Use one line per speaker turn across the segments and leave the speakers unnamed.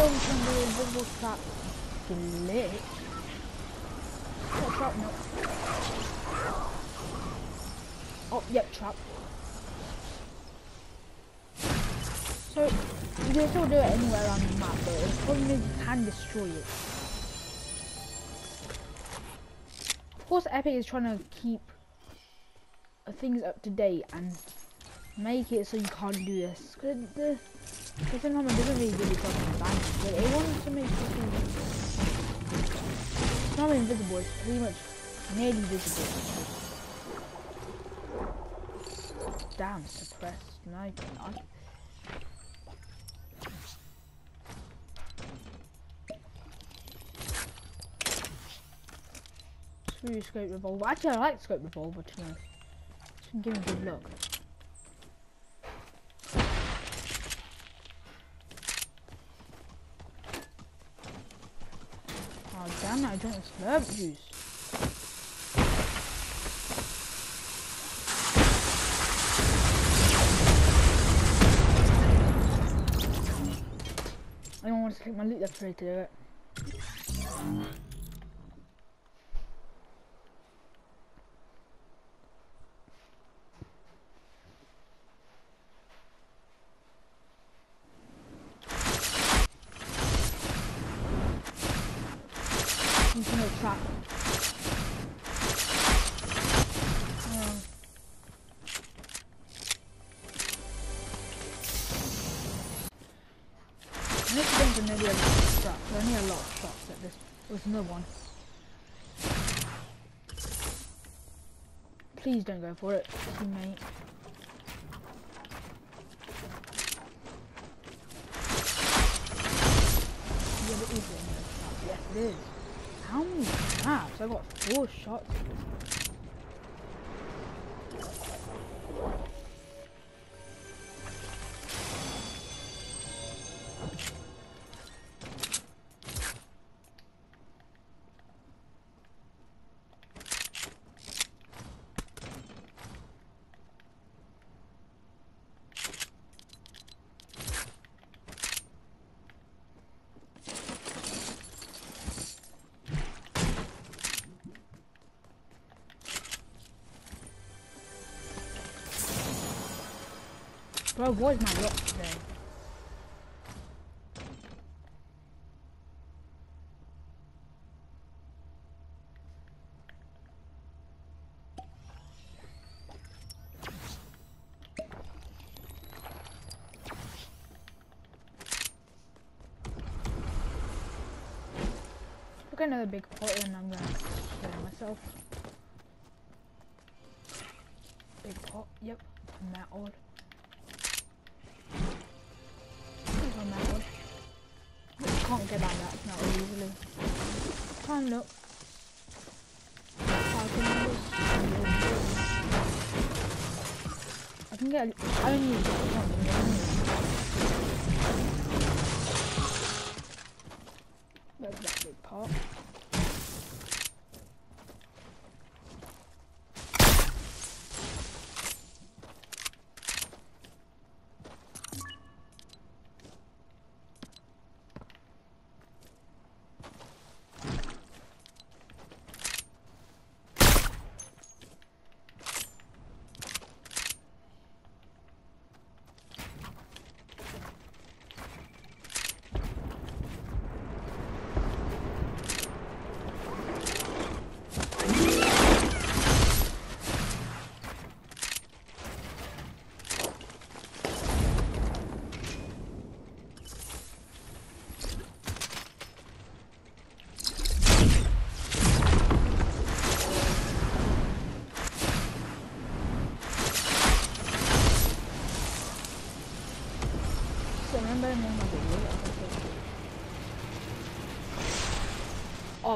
film can do invisible trap glitch. Oh, trap, no. Oh, yep, trap. So, you can still do it anywhere on the map, but the problem is you can destroy it. Of course, Epic is trying to keep things up to date and make it so you can't do this. Cause the really but it to make something. It's not invisible. It's pretty much nearly visible. Damn, suppressed sniper. Not. Screw scope revolver. Actually, I like scope revolver to be honest. It's been giving good luck. Oh damn it, I don't slurp juice. I don't want to click my loot that's ready to do it. Maybe a lot of traps. I need a lot of traps at this. Oh, There's another one. Please don't go for it, teammate. Yeah, is it trap? Yes, it is. How many traps? I got four shots. Bro, what is my luck today? ของแก่บาดละหนาวรู้เลยข้านแล้วข้คุณลูกอันนี้อันนี้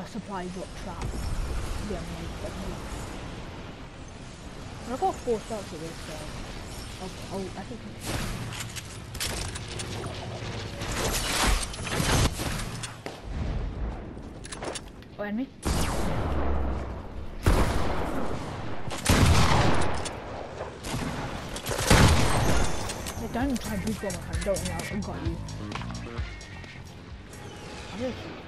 Oh, supply drop trap. Man, definitely. I got four shots of this, so. Oh, oh, I think. Oh, enemy? Yeah, don't try to on my phone, don't worry, I've got you. Just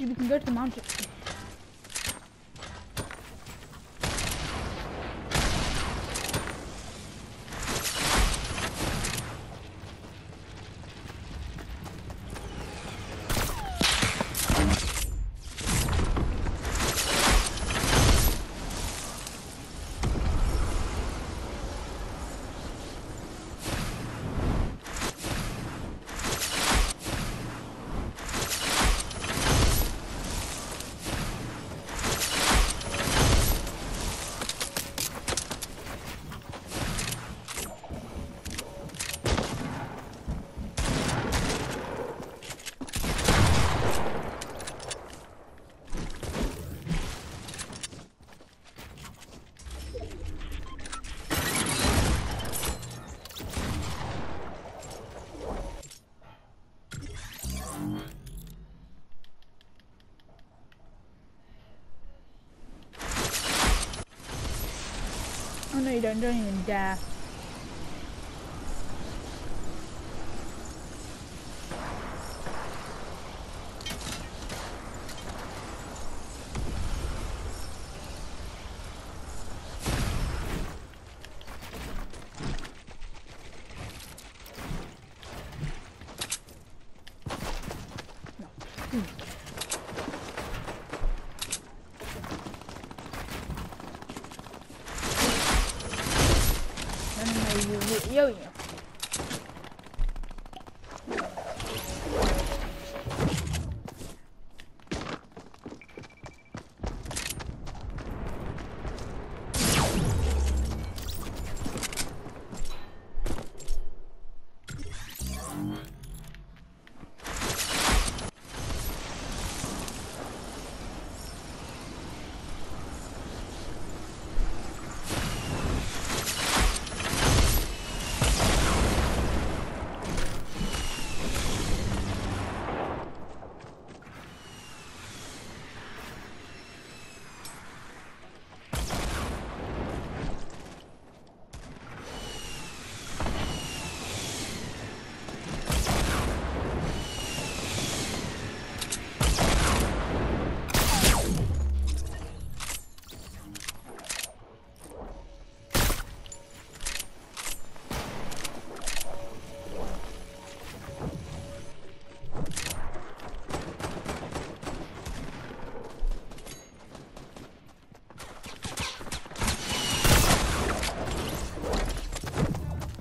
We can go to the mountain. Don't. Don't even dare. 又赢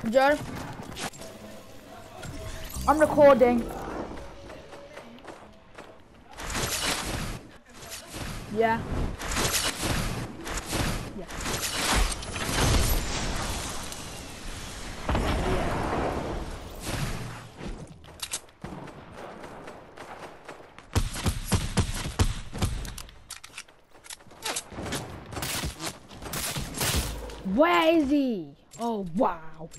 Joe? I'm recording. Yeah. Yeah. Where is he? Oh, wow.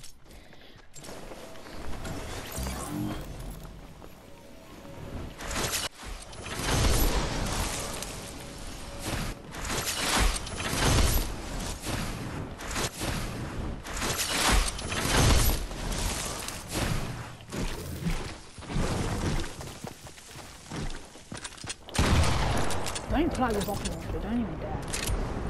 Don't play with launcher, don't even dare.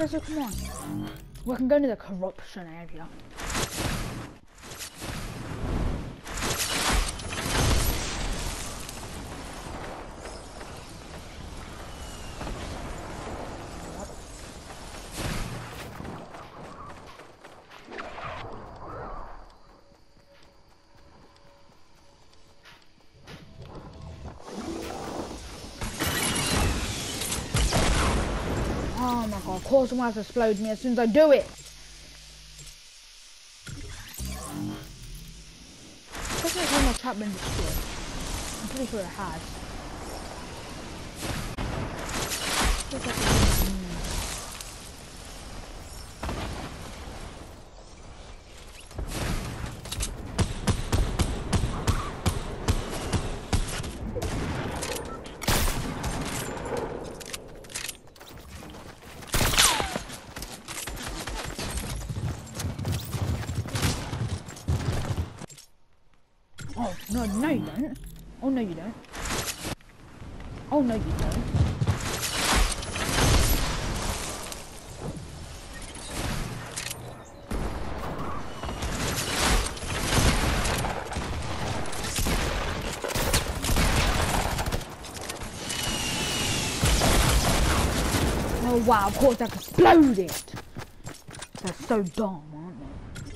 Okay, so come on. We can go into the corruption area. Oh my god, of course has to explode me as soon as I do it. Doesn't have my trap been destroyed? I'm pretty sure it has. Looks like it didn't. Oh, no, no you don't. Oh, no you don't. Oh, no you don't. Oh wow, of course that exploded! They're so dumb, aren't they?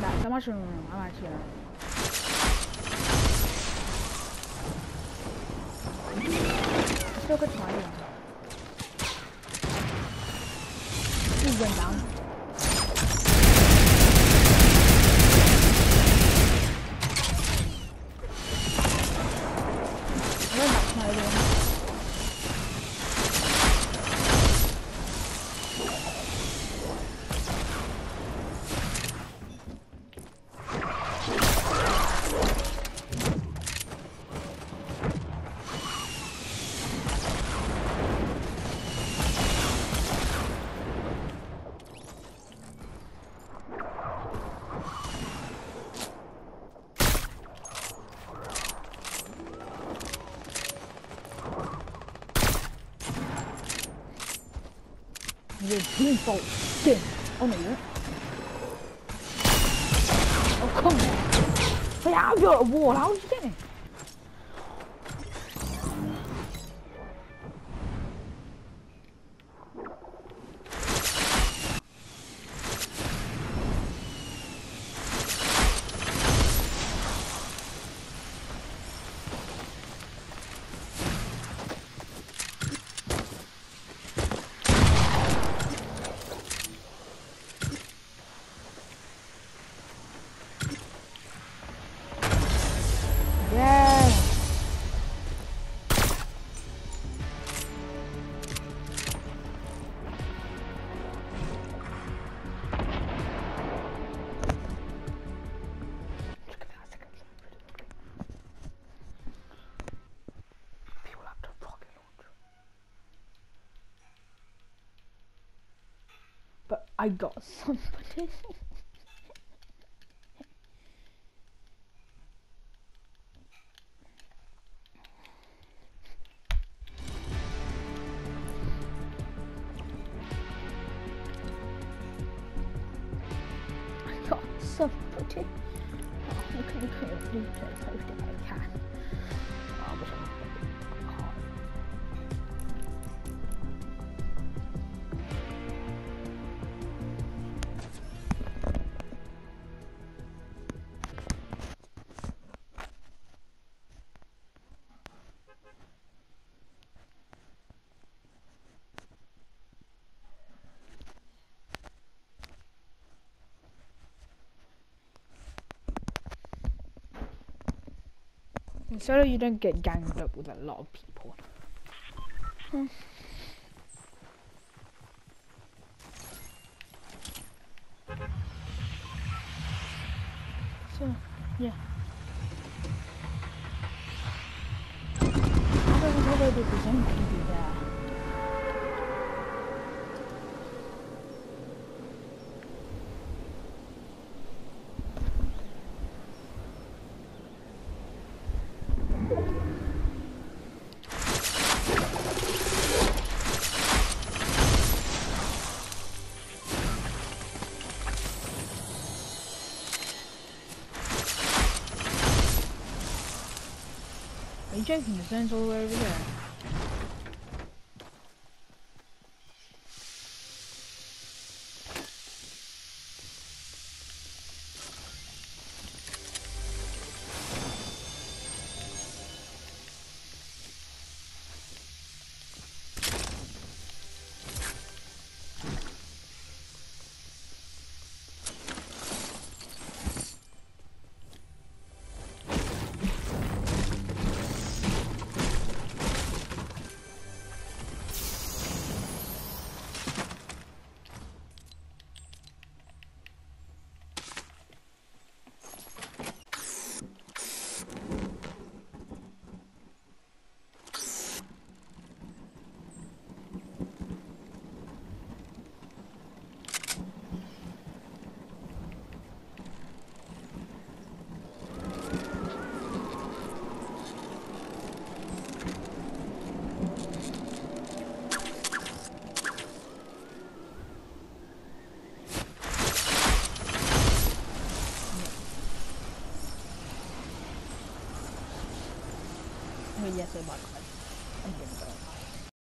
That's how much room I'm actually I still could try one. He went skin. Oh no, you don't. Oh come on. How you at a wall? How did you get it? I got somebody. I got somebody. Oh, clear blue plate post if I can. So you don't get ganged up with a lot of people. So, yeah. I don't know whether there's joking? The zone's all the way over there. Oh yes,